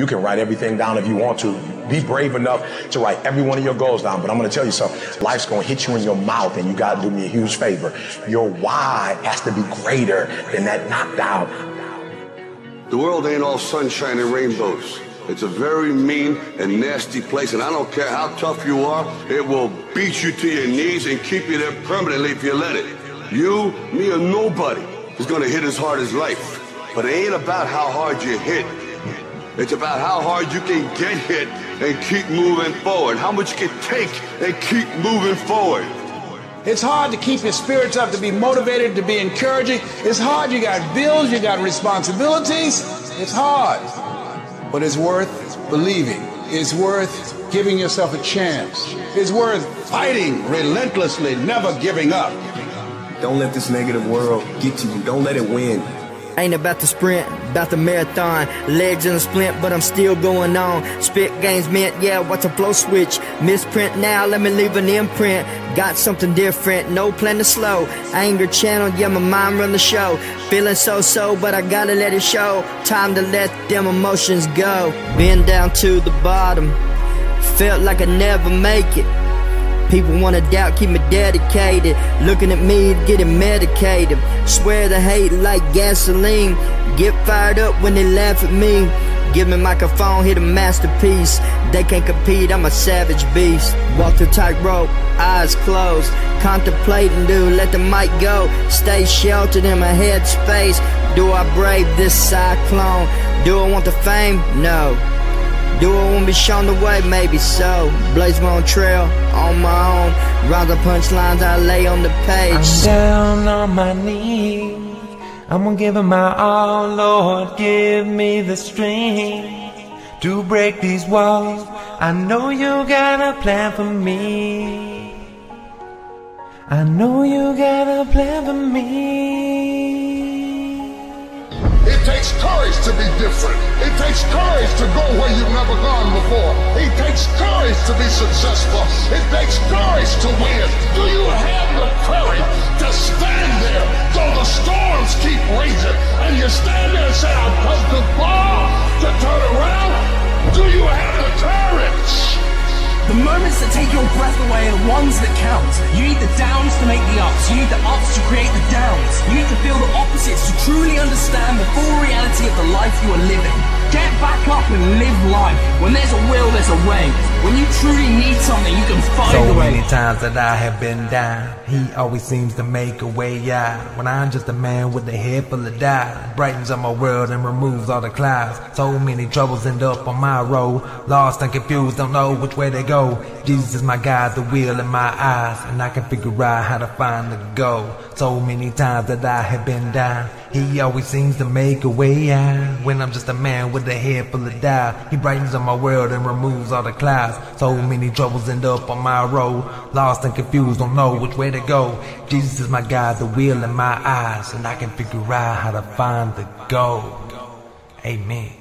You can write everything down if you want to. Be brave enough to write every one of your goals down. But I'm going to tell you something. Life's going to hit you in your mouth, and you got to do me a huge favor. Your why has to be greater than that knocked out. The world ain't all sunshine and rainbows. It's a very mean and nasty place, and I don't care how tough you are, it will beat you to your knees and keep you there permanently if you let it. You, me, or nobody is gonna hit as hard as life. But it ain't about how hard you hit. It's about how hard you can get hit and keep moving forward. How much you can take and keep moving forward. It's hard to keep your spirits up, to be motivated, to be encouraging. It's hard. You got bills, you got responsibilities. It's hard. But it's worth believing. It's worth giving yourself a chance. It's worth fighting relentlessly, never giving up. Don't let this negative world get to you. Don't let it win. Ain't about the sprint, about the marathon. Legs in a splint, but I'm still going on. Spit games meant, yeah, watch a flow switch. Misprint now, let me leave an imprint. Got something different, no plan to slow. Anger channel, yeah, my mind run the show. Feeling so so, but I gotta let it show. Time to let them emotions go. Been down to the bottom, felt like I never make it. People wanna doubt, keep me dedicated. Looking at me, getting medicated. Swear the hate like gasoline. Get fired up when they laugh at me. Give me microphone, hit a masterpiece. They can't compete, I'm a savage beast. Walk the tightrope, eyes closed. Contemplating, dude, let the mic go. Stay sheltered in my headspace. Do I brave this cyclone? Do I want the fame? No. Do I want to be shown the way? Maybe so. Blaze my own trail on my own. Round the punchlines I lay on the page. I'm down on my knees. I'm gonna give it my all, Lord. Give me the strength to break these walls. I know you got a plan for me. I know you got a plan for me. It takes courage to be different. It takes courage to go where you've never gone before. It takes courage to be successful. It takes courage to win. Do you have the courage to stand there though the storms keep raging and you stand there and say, I've come too far to turn around? Do you have the courage? The moments that take your breath away are the ones that count. You need the downs to make the ups. You need the ups to create the downs. You need to feel the opposites to truly understand the full reality of the life you are living. Get back up and live. When there's a will, there's a way. When you truly need something, you can find So a way. many times that I have been down, he always seems to make a way out. When I'm just a man with a head full of doubt, brightens up my world and removes all the clouds. So many troubles end up on my road, lost and confused, don't know which way to go. Jesus is my guide, the wheel in my eyes, and I can figure out how to find the goal. So many times that I have been down, he always seems to make a way out. When I'm just a man with a head full of doubt, he brightens up my world and removes all the clouds. So many troubles end up on my road, lost and confused, don't know which way to go. Jesus is my guide, the wheel in my eyes, and I can figure out how to find the goal. Amen.